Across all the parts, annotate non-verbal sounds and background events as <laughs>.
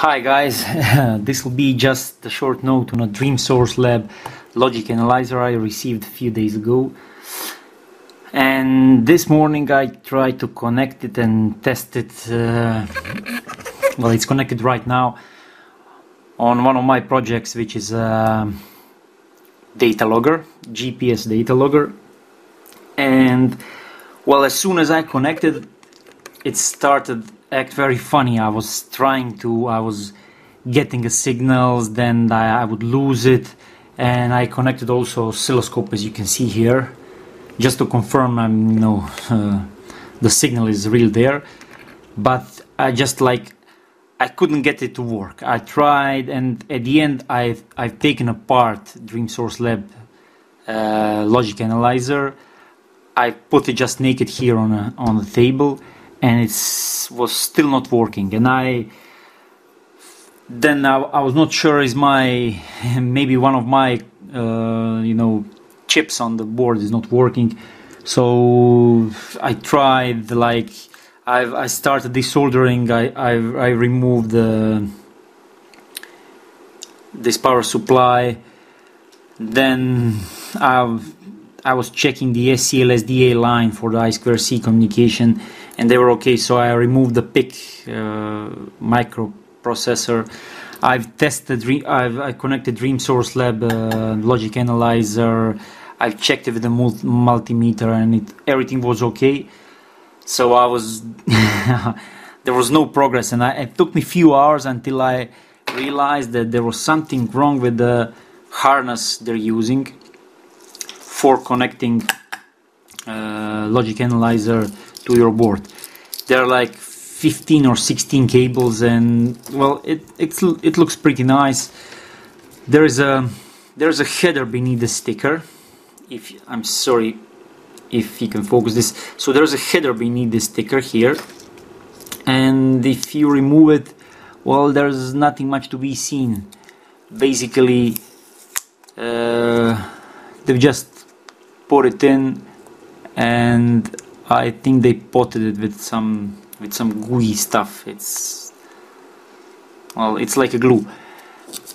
Hi guys, <laughs> this will be just a short note on a DreamSource Lab logic analyzer I received a few days ago. And this morning I tried to connect it and test it. Uh, well, it's connected right now on one of my projects, which is a data logger, GPS data logger. And well, as soon as I connected, it started act very funny. I was trying to, I was getting the signals, then I, I would lose it, and I connected also oscilloscope as you can see here, just to confirm I'm, you know, uh, <laughs> the signal is real there. But I just like I couldn't get it to work. I tried, and at the end, I've I've taken apart DreamSource Lab uh, logic analyzer. I put it just naked here on a on the table and it was still not working. And I then I, I, was not sure is my <laughs> maybe one of my uh, you know chips on the board is not working. So I tried like I've, I started desoldering I, I, I removed the this power supply. Then I've, I was checking the SCL SDA line for the I2C communication and they were okay. So I removed the PIC uh, microprocessor. I've tested, I've I connected DreamSource Lab uh, logic analyzer. I've checked it with the multimeter, and it, everything was okay. So I was <laughs> there was no progress, and I, it took me a few hours until I realized that there was something wrong with the harness they're using for connecting uh, logic analyzer to your board. There are like 15 or 16 cables, and well, it it looks pretty nice. There is a there's a header beneath the sticker. If I'm sorry if you can focus this. So there's a header beneath the sticker here, and if you remove it, well, there's nothing much to be seen. Basically, uh, they've just put it in and I think they potted it with some with some gooey stuff. It's well, it's like a glue.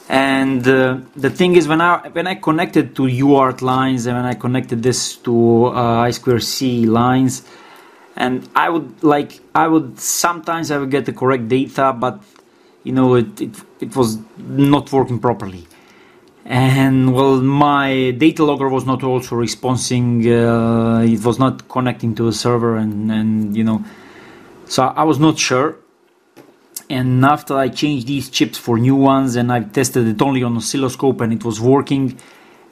And uh, the thing is, when I when I connected to UART lines and when I connected this to uh, I2C lines, and I would like I would sometimes I would get the correct data, but you know it it, it was not working properly and well my data logger was not also responding uh, it was not connecting to the server and and you know. So i was not sure. And after i changed these chips for new ones and i tested it only on oscilloscope and it was working.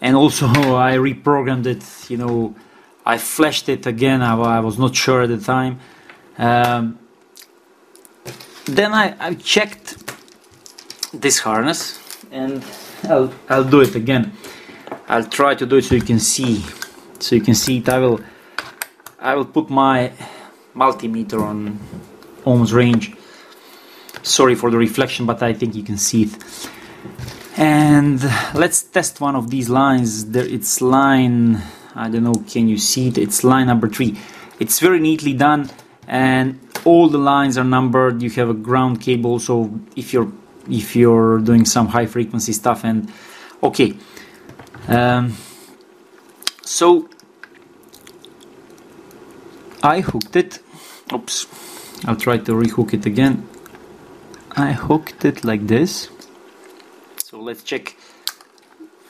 And also <laughs> i reprogrammed it you know. I flashed it again. I, I was not sure at the time. Um, then I, I checked this harness and I'll, I'll do it again. I'll try to do it so you can see. So you can see it. I will I will put my multimeter on ohms range. Sorry for the reflection but I think you can see it. And let's test one of these lines. There it's line I don't know can you see it? It's line number three. It's very neatly done and all the lines are numbered. You have a ground cable so if you're if you're doing some high frequency stuff and okay um, so I hooked it. Oops. I'll try to rehook it again. I hooked it like this. So let's check.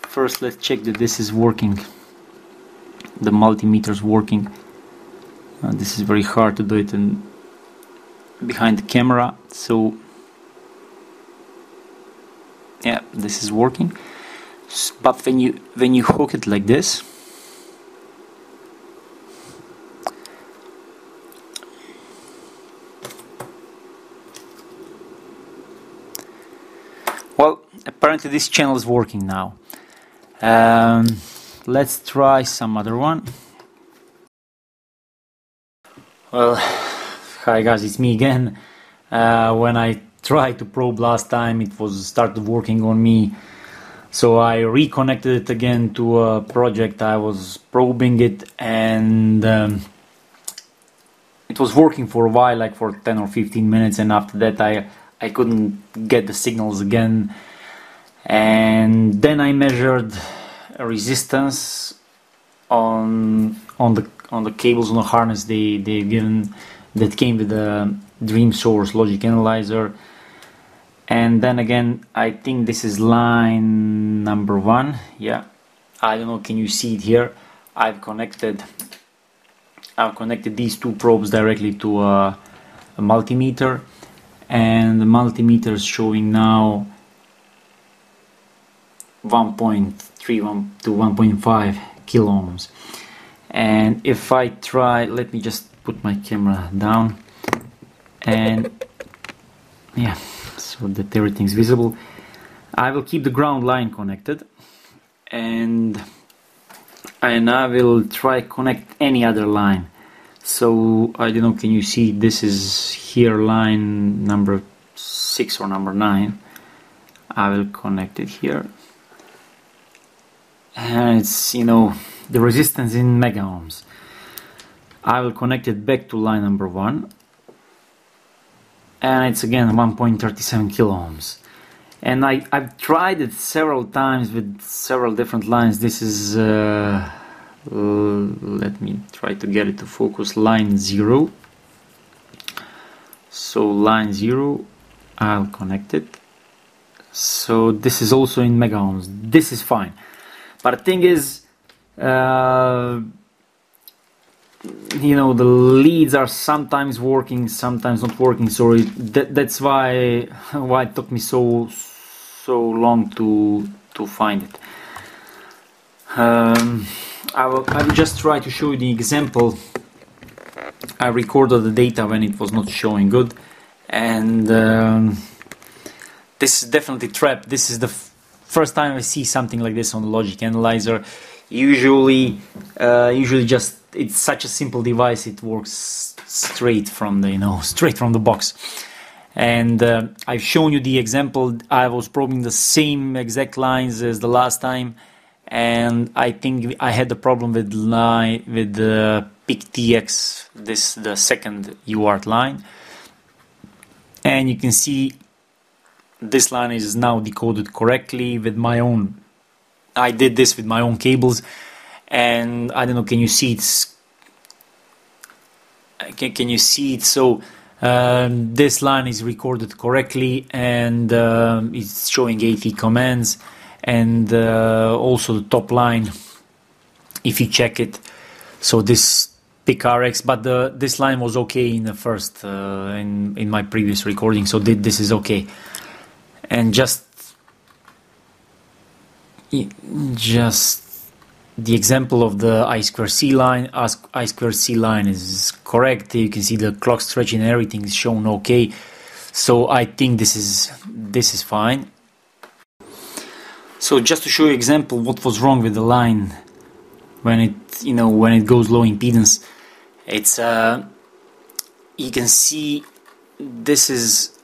First let's check that this is working. The multimeter is working. Uh, this is very hard to do it in behind the camera. So yeah this is working. But when you when you hook it like this well apparently this channel is working now. Um, let's try some other one. Well <sighs> hi guys it's me again. Uh, when I tried to probe last time. It was started working on me. So I reconnected it again to a project I was probing it and um, it was working for a while like for 10 or 15 minutes and after that I I couldn't get the signals again. And then I measured resistance on on the on the cables on the harness they they've given that came with the Dream Source logic analyzer and then again I think this is line number one. Yeah. I don't know can you see it here? I've connected I've connected these two probes directly to a, a multimeter. And the multimeter is showing now 1.3 to 1.5 kilo ohms and if I try let me just put my camera down. And yeah so that everything's visible. I will keep the ground line connected and and I will try connect any other line. So I don't know can you see this is here line number 6 or number 9 I will connect it here. And it's you know the resistance in mega ohms. I will connect it back to line number 1 and it's again 1.37 kilo ohms and I, I've tried it several times with several different lines. This is uh, let me try to get it to focus. Line 0 so line 0 I'll connect it. So this is also in mega ohms. This is fine. But the thing is uh, you know the leads are sometimes working sometimes not working so it, that, that's why <laughs> why it took me so so long to to find it um, I will, I will just try to show you the example. I recorded the data when it was not showing good and um, this is definitely trap This is the first time I see something like this on the logic analyzer. Usually, uh, usually just it's such a simple device. It works straight from the you know <laughs> straight from the box. And uh, I've shown you the example. I was probing the same exact lines as the last time and I think I had the problem with line with the PIC-TX, this the second UART line, and you can see this line is now decoded correctly with my own. I did this with my own cables, and I don't know. Can you see it? Can, can you see it? So. Um, this line is recorded correctly and um, it's showing AT commands and uh, also the top line if you check it so this PIC-RX but the, this line was okay in the first uh, in, in my previous recording so this is okay and just just the example of the I square C line I square C line is correct. You can see the clock stretching and everything is shown okay. So I think this is this is fine. So just to show you example what was wrong with the line when it you know when it goes low impedance it's uh, you can see this is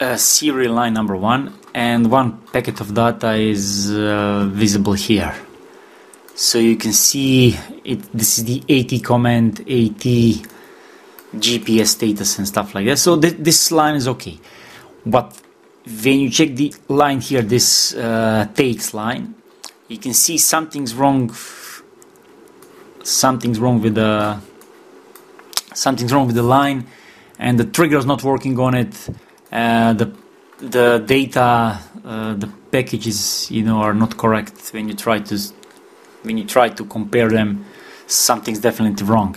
a serial line number one and one packet of data is uh, visible here so you can see it this is the AT command AT GPS status and stuff like that so th this line is okay but when you check the line here, this uh, takes line, you can see something's wrong. Something's wrong with the something's wrong with the line, and the trigger is not working on it. Uh, the the data, uh, the packages, you know, are not correct when you try to when you try to compare them. Something's definitely wrong.